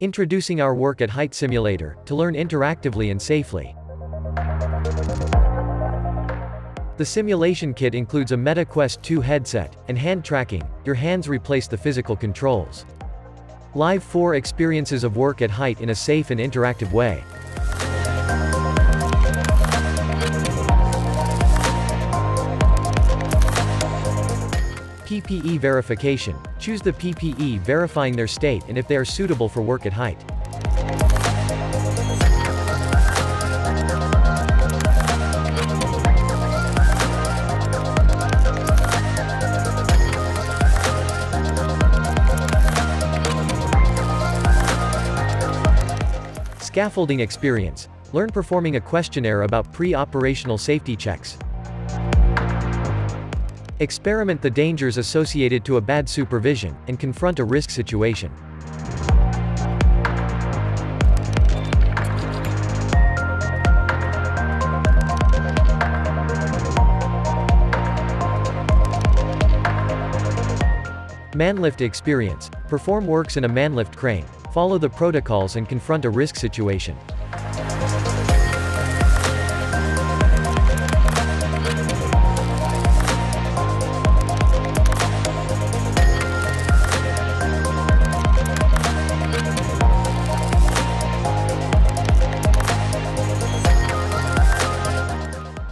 Introducing our work at height simulator, to learn interactively and safely. The simulation kit includes a MetaQuest 2 headset, and hand tracking, your hands replace the physical controls. Live 4 experiences of work at height in a safe and interactive way. PPE verification. Choose the PPE verifying their state and if they are suitable for work at height. Scaffolding experience. Learn performing a questionnaire about pre-operational safety checks. Experiment the dangers associated to a bad supervision, and confront a risk situation. Manlift experience. Perform works in a manlift crane. Follow the protocols and confront a risk situation.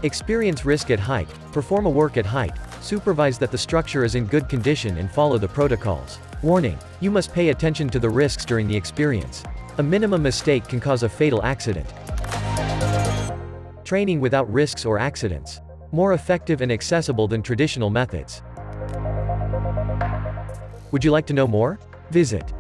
Experience risk at height, perform a work at height, supervise that the structure is in good condition and follow the protocols. Warning, you must pay attention to the risks during the experience. A minimum mistake can cause a fatal accident. Training without risks or accidents. More effective and accessible than traditional methods. Would you like to know more? Visit